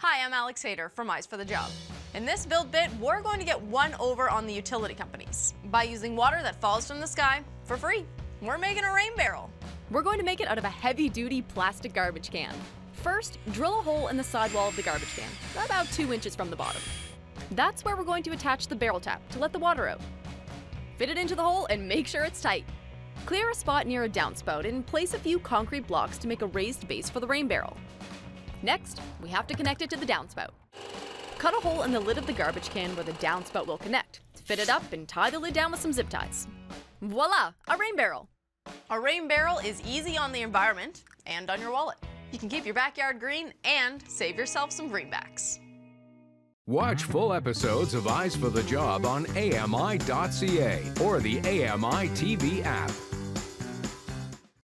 Hi, I'm Alex Haider from Eyes for the Job. In this build bit, we're going to get one over on the utility companies by using water that falls from the sky for free. We're making a rain barrel. We're going to make it out of a heavy-duty plastic garbage can. First, drill a hole in the sidewall of the garbage can, about two inches from the bottom. That's where we're going to attach the barrel tap to let the water out. Fit it into the hole and make sure it's tight. Clear a spot near a downspout and place a few concrete blocks to make a raised base for the rain barrel. Next, we have to connect it to the downspout. Cut a hole in the lid of the garbage can where the downspout will connect. Fit it up and tie the lid down with some zip ties. Voila, a rain barrel. A rain barrel is easy on the environment and on your wallet. You can keep your backyard green and save yourself some greenbacks. Watch full episodes of Eyes for the Job on AMI.ca or the AMI TV app.